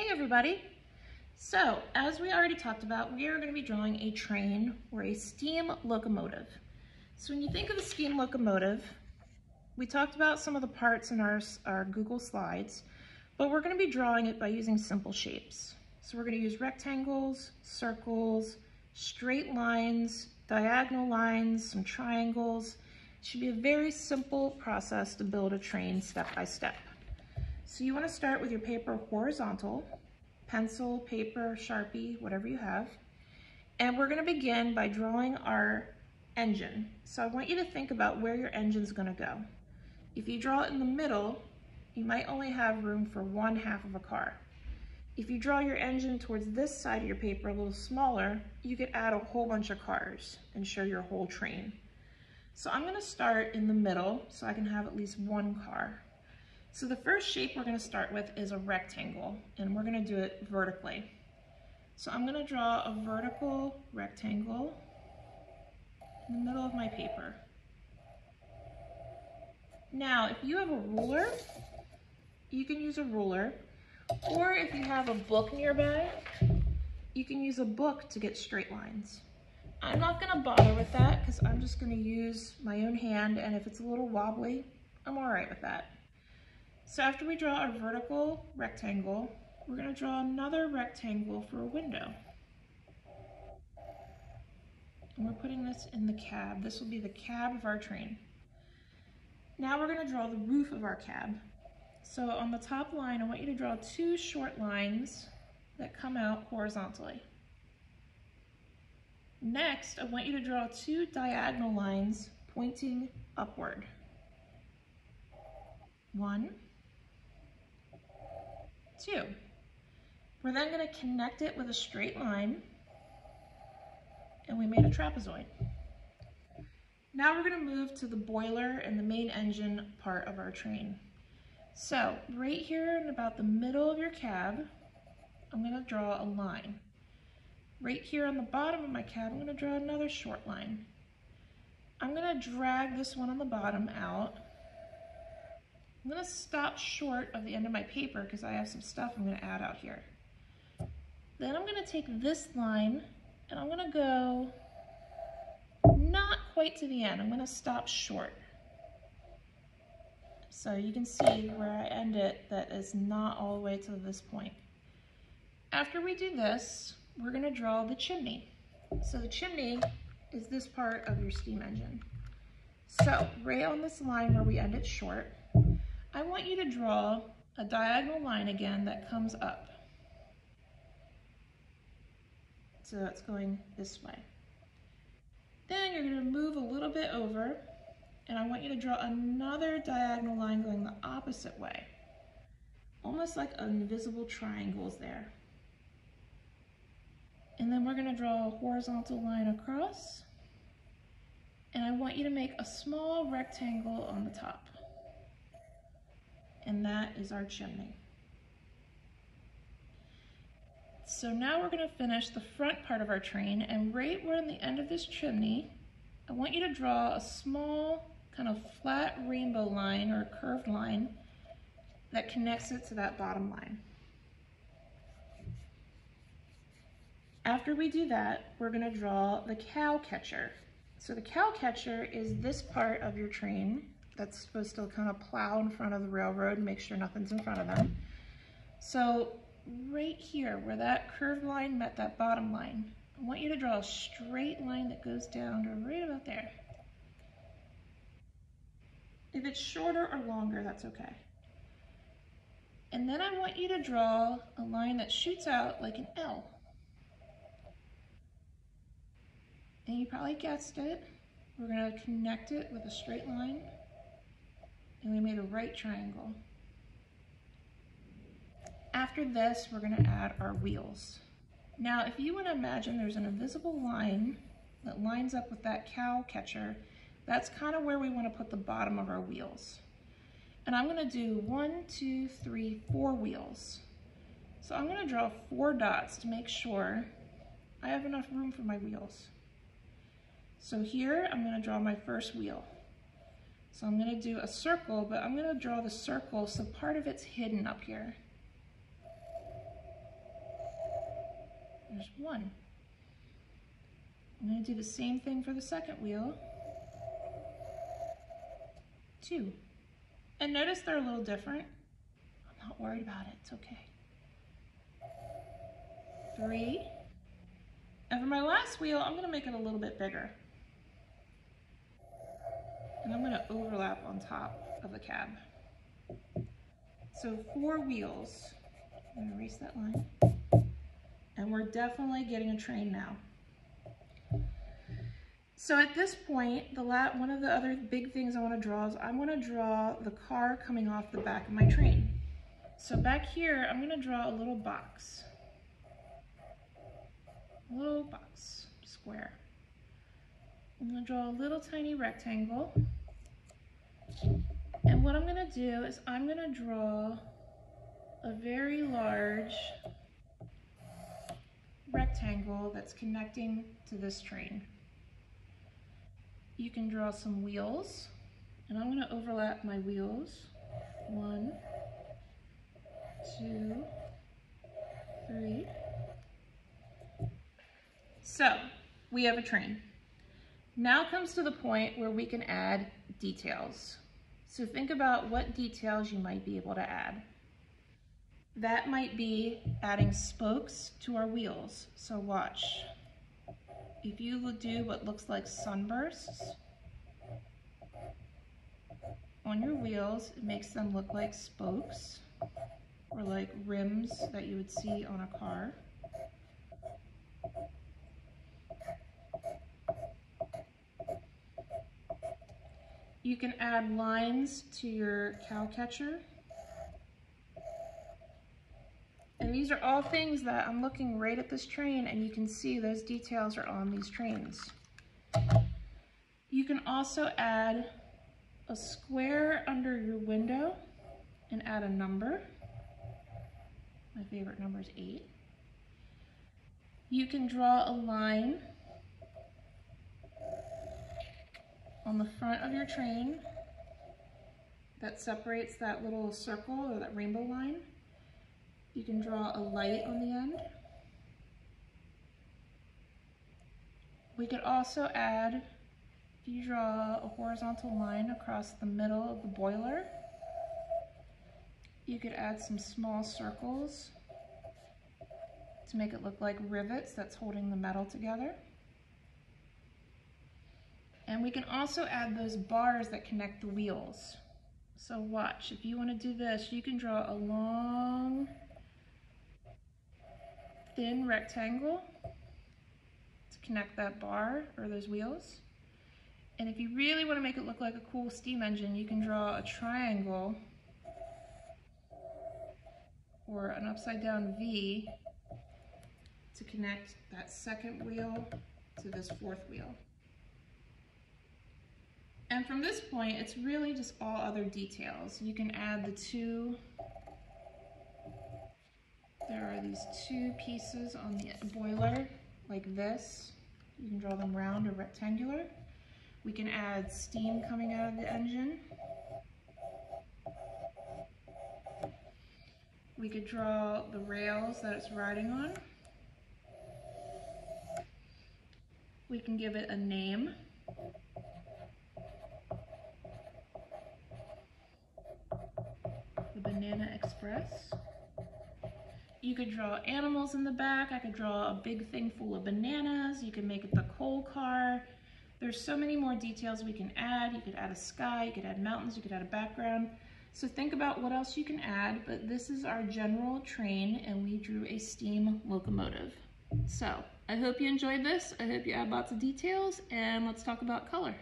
Hey everybody! So, as we already talked about, we are going to be drawing a train or a steam locomotive. So when you think of a steam locomotive, we talked about some of the parts in our, our Google Slides, but we're going to be drawing it by using simple shapes. So we're going to use rectangles, circles, straight lines, diagonal lines, some triangles. It should be a very simple process to build a train step by step. So you want to start with your paper horizontal, pencil, paper, Sharpie, whatever you have. And we're going to begin by drawing our engine. So I want you to think about where your engine is going to go. If you draw it in the middle, you might only have room for one half of a car. If you draw your engine towards this side of your paper a little smaller, you could add a whole bunch of cars and show your whole train. So I'm going to start in the middle so I can have at least one car. So the first shape we're gonna start with is a rectangle, and we're gonna do it vertically. So I'm gonna draw a vertical rectangle in the middle of my paper. Now, if you have a ruler, you can use a ruler, or if you have a book nearby, you can use a book to get straight lines. I'm not gonna bother with that because I'm just gonna use my own hand, and if it's a little wobbly, I'm all right with that. So after we draw our vertical rectangle, we're going to draw another rectangle for a window. And we're putting this in the cab. This will be the cab of our train. Now we're going to draw the roof of our cab. So on the top line, I want you to draw two short lines that come out horizontally. Next, I want you to draw two diagonal lines pointing upward. One, two. We're then going to connect it with a straight line, and we made a trapezoid. Now we're going to move to the boiler and the main engine part of our train. So right here in about the middle of your cab, I'm going to draw a line. Right here on the bottom of my cab, I'm going to draw another short line. I'm going to drag this one on the bottom out I'm gonna stop short of the end of my paper because I have some stuff I'm gonna add out here. Then I'm gonna take this line and I'm gonna go not quite to the end. I'm gonna stop short. So you can see where I end it that is not all the way to this point. After we do this, we're gonna draw the chimney. So the chimney is this part of your steam engine. So right on this line where we end it short, I want you to draw a diagonal line again that comes up. So that's going this way. Then you're going to move a little bit over and I want you to draw another diagonal line going the opposite way. Almost like invisible triangles there. And then we're going to draw a horizontal line across. And I want you to make a small rectangle on the top and that is our chimney. So now we're going to finish the front part of our train and right where in the end of this chimney, I want you to draw a small kind of flat rainbow line or curved line that connects it to that bottom line. After we do that, we're going to draw the cow catcher. So the cow catcher is this part of your train that's supposed to kind of plow in front of the railroad and make sure nothing's in front of them. So right here where that curved line met that bottom line, I want you to draw a straight line that goes down to right about there. If it's shorter or longer, that's okay. And then I want you to draw a line that shoots out like an L. And you probably guessed it. We're gonna connect it with a straight line and we made a right triangle. After this, we're gonna add our wheels. Now, if you wanna imagine there's an invisible line that lines up with that cow catcher, that's kind of where we wanna put the bottom of our wheels. And I'm gonna do one, two, three, four wheels. So I'm gonna draw four dots to make sure I have enough room for my wheels. So here, I'm gonna draw my first wheel. So I'm gonna do a circle, but I'm gonna draw the circle so part of it's hidden up here. There's one. I'm gonna do the same thing for the second wheel. Two. And notice they're a little different. I'm not worried about it, it's okay. Three. And for my last wheel, I'm gonna make it a little bit bigger. And I'm gonna overlap on top of the cab. So four wheels. I'm gonna erase that line. And we're definitely getting a train now. So at this point, the la one of the other big things I want to draw is I'm going to draw the car coming off the back of my train. So back here, I'm going to draw a little box. A little box, square. I'm to draw a little tiny rectangle. And what I'm going to do is I'm going to draw a very large rectangle that's connecting to this train you can draw some wheels. And I'm going to overlap my wheels. One, two, three. So we have a train. Now comes to the point where we can add details. So think about what details you might be able to add. That might be adding spokes to our wheels. So watch if you do what looks like sunbursts on your wheels, it makes them look like spokes or like rims that you would see on a car. You can add lines to your cow catcher And these are all things that I'm looking right at this train and you can see those details are on these trains. You can also add a square under your window and add a number. My favorite number is eight. You can draw a line on the front of your train that separates that little circle or that rainbow line. You can draw a light on the end. We could also add, if you draw a horizontal line across the middle of the boiler, you could add some small circles to make it look like rivets that's holding the metal together. And we can also add those bars that connect the wheels. So watch, if you want to do this, you can draw a long thin rectangle to connect that bar or those wheels. And if you really want to make it look like a cool steam engine, you can draw a triangle or an upside down V to connect that second wheel to this fourth wheel. And from this point, it's really just all other details. You can add the two there are these two pieces on the boiler like this. You can draw them round or rectangular. We can add steam coming out of the engine. We could draw the rails that it's riding on. We can give it a name. You could draw animals in the back. I could draw a big thing full of bananas. You could make it the coal car. There's so many more details we can add. You could add a sky, you could add mountains, you could add a background. So think about what else you can add, but this is our general train and we drew a steam locomotive. So I hope you enjoyed this. I hope you add lots of details and let's talk about color.